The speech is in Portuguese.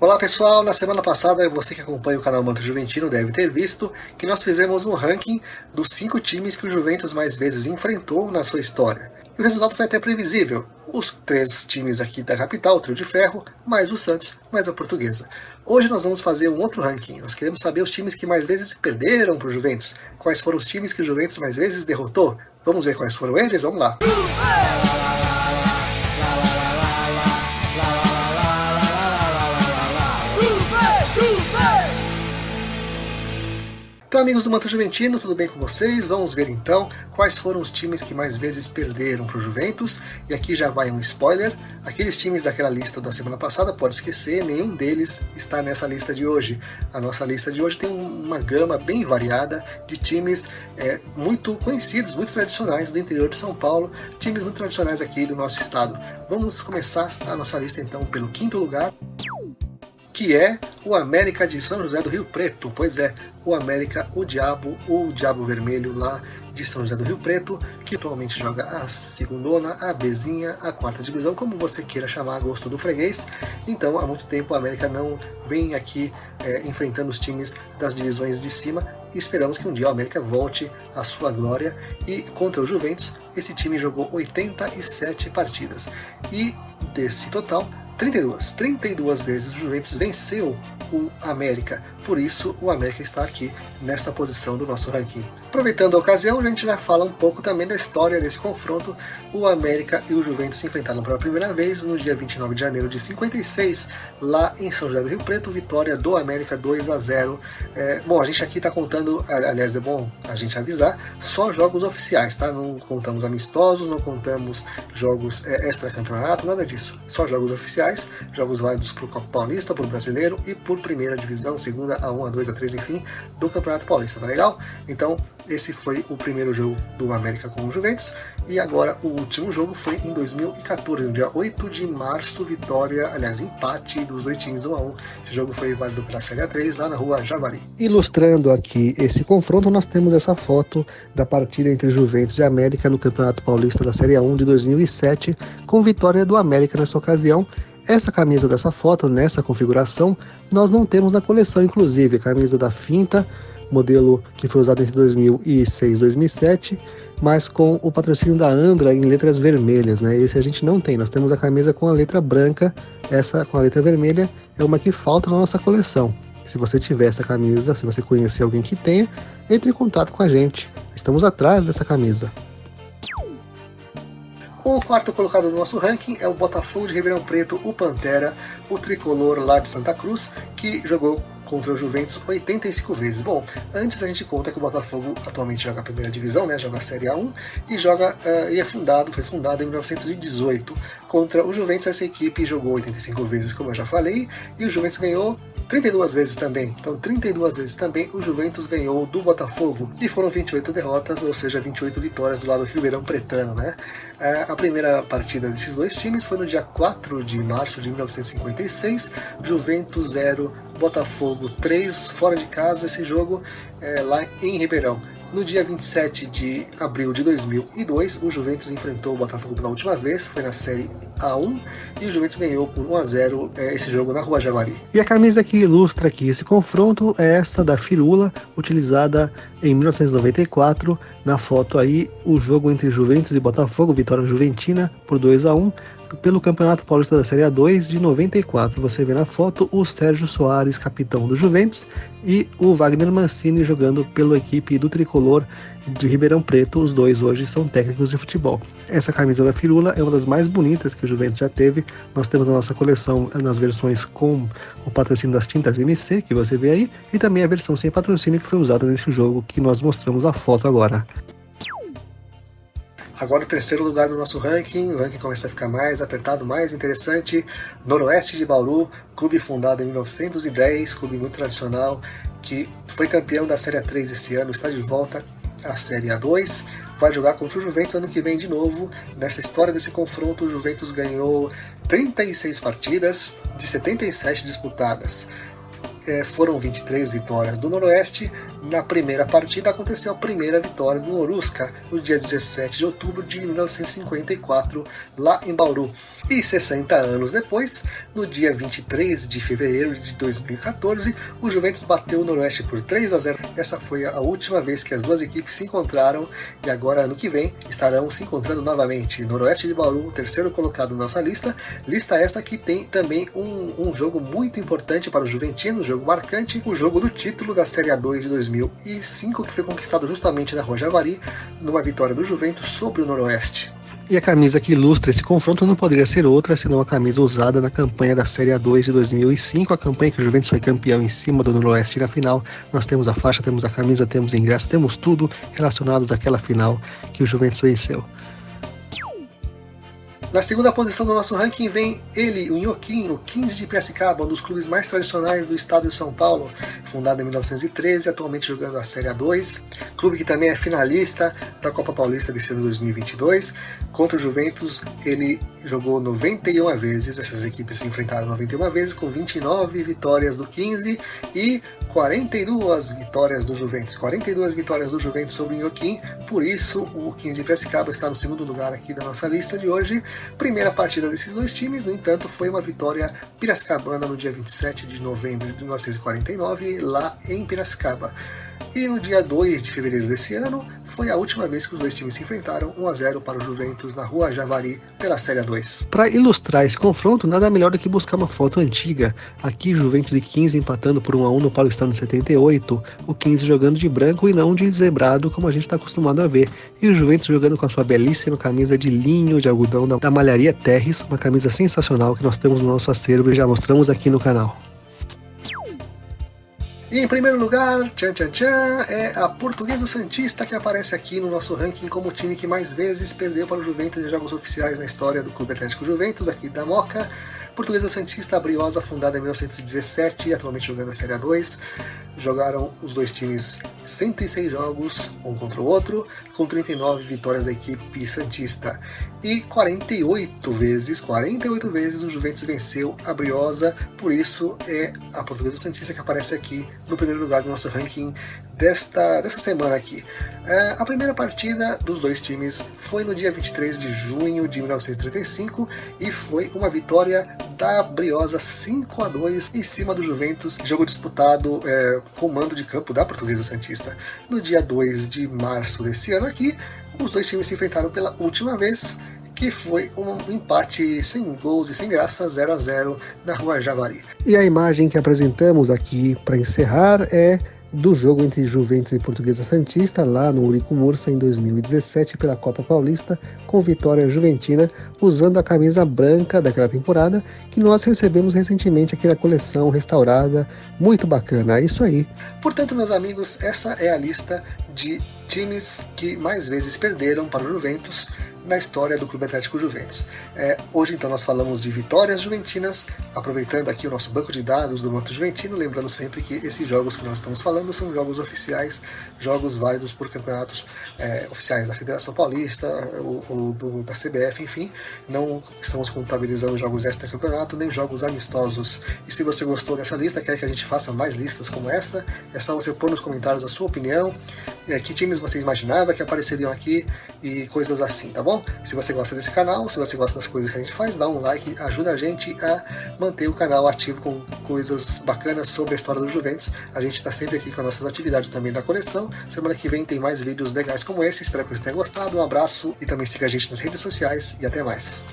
Olá pessoal, na semana passada você que acompanha o canal Manto Juventino deve ter visto que nós fizemos um ranking dos cinco times que o Juventus mais vezes enfrentou na sua história. E o resultado foi até previsível. Os três times aqui da capital, o Trio de Ferro, mais o Santos, mais a Portuguesa. Hoje nós vamos fazer um outro ranking. Nós queremos saber os times que mais vezes perderam para o Juventus. Quais foram os times que o Juventus mais vezes derrotou? Vamos ver quais foram eles? Vamos lá. Então, amigos do Manto Juventino, tudo bem com vocês? Vamos ver então quais foram os times que mais vezes perderam para o Juventus. E aqui já vai um spoiler: aqueles times daquela lista da semana passada, pode esquecer, nenhum deles está nessa lista de hoje. A nossa lista de hoje tem uma gama bem variada de times é, muito conhecidos, muito tradicionais do interior de São Paulo, times muito tradicionais aqui do nosso estado. Vamos começar a nossa lista então pelo quinto lugar que é o América de São José do Rio Preto. Pois é, o América, o Diabo, o Diabo Vermelho lá de São José do Rio Preto, que atualmente joga a segundona, a Bezinha, a quarta divisão, como você queira chamar a gosto do freguês. Então, há muito tempo a América não vem aqui é, enfrentando os times das divisões de cima. Esperamos que um dia a América volte à sua glória. E contra o Juventus, esse time jogou 87 partidas. E desse total, 32. 32 vezes o Juventus venceu o América. Por isso, o América está aqui nessa posição do nosso ranking. Aproveitando a ocasião, a gente já fala um pouco também da história desse confronto. O América e o Juventus se enfrentaram pela primeira vez no dia 29 de janeiro de 56, lá em São José do Rio Preto, vitória do América 2 a 0. É, bom, a gente aqui está contando, aliás, é bom a gente avisar, só jogos oficiais, tá? Não contamos amistosos, não contamos jogos é, extra-campeonato, nada disso. Só jogos oficiais, jogos válidos para o Copa Paulista, para o Brasileiro e por primeira divisão, segunda, a 1, a 2, a 3, enfim, do Campeonato Paulista, tá legal? Então, esse foi o primeiro jogo do América com o Juventus. E agora o último jogo foi em 2014, no dia 8 de março, vitória, aliás, empate dos dois times 1 a 1. Esse jogo foi válido pela Série A3 lá na rua Javari. Ilustrando aqui esse confronto, nós temos essa foto da partida entre Juventus e América no Campeonato Paulista da Série A1 de 2007, com vitória do América nessa ocasião. Essa camisa dessa foto, nessa configuração, nós não temos na coleção, inclusive, a camisa da Finta modelo que foi usado entre 2006 e 2007, mas com o patrocínio da Andra em letras vermelhas, né? Esse a gente não tem. Nós temos a camisa com a letra branca, essa com a letra vermelha é uma que falta na nossa coleção. Se você tiver essa camisa, se você conhecer alguém que tenha, entre em contato com a gente. Estamos atrás dessa camisa. O quarto colocado do nosso ranking é o Botafogo de Ribeirão Preto, o Pantera, o tricolor lá de Santa Cruz, que jogou contra o Juventus 85 vezes. Bom, antes a gente conta que o Botafogo atualmente joga a primeira divisão, né, joga a Série A1 e joga uh, e é fundado, foi fundado em 1918 contra o Juventus. Essa equipe jogou 85 vezes, como eu já falei, e o Juventus ganhou 32 vezes também. Então, 32 vezes também o Juventus ganhou do Botafogo. E foram 28 derrotas, ou seja, 28 vitórias do lado Ribeirão Pretano, né? É, a primeira partida desses dois times foi no dia 4 de março de 1956, Juventus 0, Botafogo 3, fora de casa, esse jogo é, lá em Ribeirão. No dia 27 de abril de 2002, o Juventus enfrentou o Botafogo pela última vez, foi na Série A1, e o Juventus ganhou por 1 a 0 é, esse jogo na Rua Javari. E a camisa que ilustra aqui esse confronto é essa da Firula, utilizada em 1994. Na foto aí, o jogo entre Juventus e Botafogo, vitória juventina por 2 a 1 pelo Campeonato Paulista da Série A2 de 94. Você vê na foto o Sérgio Soares, capitão do Juventus, e o Wagner Mancini jogando pela equipe do tricolor de Ribeirão Preto. Os dois hoje são técnicos de futebol. Essa camisa da Firula é uma das mais bonitas que o Juventus já teve. Nós temos a nossa coleção nas versões com o patrocínio das tintas MC, que você vê aí, e também a versão sem patrocínio que foi usada nesse jogo que nós mostramos a foto agora. Agora o terceiro lugar do nosso ranking, o ranking começa a ficar mais apertado, mais interessante. Noroeste de Bauru, clube fundado em 1910, clube muito tradicional, que foi campeão da Série A3 esse ano, está de volta à Série A2. Vai jogar contra o Juventus ano que vem de novo. Nessa história desse confronto, o Juventus ganhou 36 partidas de 77 disputadas. É, foram 23 vitórias do Noroeste, Na primeira partida aconteceu a primeira vitória do Noruska, no dia 17 de outubro de 1954, lá em Bauru. E 60 anos depois, no dia 23 de fevereiro de 2014, o Juventus bateu o Noroeste por 3 a 0. Essa foi a última vez que as duas equipes se encontraram e agora ano que vem estarão se encontrando novamente. Noroeste de Bauru, terceiro colocado na nossa lista. Lista essa que tem também um, um jogo muito importante para o Juventino, um jogo marcante, o jogo do título da Série A2 de 2005, que foi conquistado justamente na Rua Javari, numa vitória do Juventus sobre o Noroeste. E a camisa que ilustra esse confronto não poderia ser outra senão a camisa usada na campanha da Série A2 de 2005, a campanha que o Juventus foi campeão em cima do Noroeste na final. Nós temos a faixa, temos a camisa, temos ingresso, temos tudo relacionados àquela final que o Juventus venceu. Na segunda posição do nosso ranking vem ele, o Inhoquim, o 15 de Piracicaba, um dos clubes mais tradicionais do estado de São Paulo, fundado em 1913, atualmente jogando a Série A2. Clube que também é finalista da Copa Paulista desse ano 2022. Contra o Juventus, ele jogou 91 vezes, essas equipes se enfrentaram 91 vezes, com 29 vitórias do 15 e 42 vitórias do Juventus. 42 vitórias do Juventus sobre o Inhoquim, por isso o 15 de Piracicaba está no segundo lugar aqui da nossa lista de hoje. Primeira partida desses dois times, no entanto, foi uma vitória piracicabana no dia 27 de novembro de 1949, lá em Piracicaba. E no dia 2 de fevereiro desse ano, foi a última vez que os dois times se enfrentaram 1 a 0 para o Juventus na Rua Javari pela Série 2. Para ilustrar esse confronto, nada melhor do que buscar uma foto antiga. Aqui Juventus e 15 empatando por 1 a 1 no Paulistano 78, o 15 jogando de branco e não de zebrado como a gente está acostumado a ver. E o Juventus jogando com a sua belíssima camisa de linho de algodão da Malharia Terres, uma camisa sensacional que nós temos no nosso acervo e já mostramos aqui no canal. E em primeiro lugar, tchan tchan tchan, é a Portuguesa Santista que aparece aqui no nosso ranking como o time que mais vezes perdeu para o Juventus em jogos oficiais na história do Clube Atlético Juventus, aqui da Moca. Portuguesa Santista Briosa, fundada em 1917, atualmente jogando a Série A2. Jogaram os dois times 106 jogos, um contra o outro, com 39 vitórias da equipe Santista. E 48 vezes, 48 vezes o Juventus venceu a Briosa, por isso é a Portuguesa Santista que aparece aqui no primeiro lugar do nosso ranking desta, dessa semana aqui. É, a primeira partida dos dois times foi no dia 23 de junho de 1935 e foi uma vitória da Briosa 5 a 2 em cima do Juventus, jogo disputado é, com mando de campo da Portuguesa Santista. No dia 2 de março desse ano aqui, os dois times se enfrentaram pela última vez, que foi um empate sem gols e sem graça, 0 a 0 na Rua Javari. E a imagem que apresentamos aqui para encerrar é do jogo entre Juventus e Portuguesa Santista, lá no Urico Mursa, em 2017, pela Copa Paulista, com vitória juventina, usando a camisa branca daquela temporada, que nós recebemos recentemente aqui na coleção restaurada. Muito bacana, é isso aí. Portanto, meus amigos, essa é a lista de times que mais vezes perderam para o Juventus na história do Clube Atlético Juventus. É, hoje, então, nós falamos de vitórias juventinas, aproveitando aqui o nosso banco de dados do Manto Juventino, lembrando sempre que esses jogos que nós estamos falando são jogos oficiais, jogos válidos por campeonatos é, oficiais da Federação Paulista ou, ou do, da CBF, enfim. Não estamos contabilizando jogos extra-campeonato nem jogos amistosos. E se você gostou dessa lista, quer que a gente faça mais listas como essa, é só você pôr nos comentários a sua opinião, que times você imaginava que apareceriam aqui e coisas assim, tá bom? Se você gosta desse canal, se você gosta das coisas que a gente faz, dá um like, ajuda a gente a manter o canal ativo com coisas bacanas sobre a história do Juventus. A gente está sempre aqui com as nossas atividades também da coleção. Semana que vem tem mais vídeos legais como esse. Espero que vocês tenham gostado. Um abraço e também siga a gente nas redes sociais e até mais.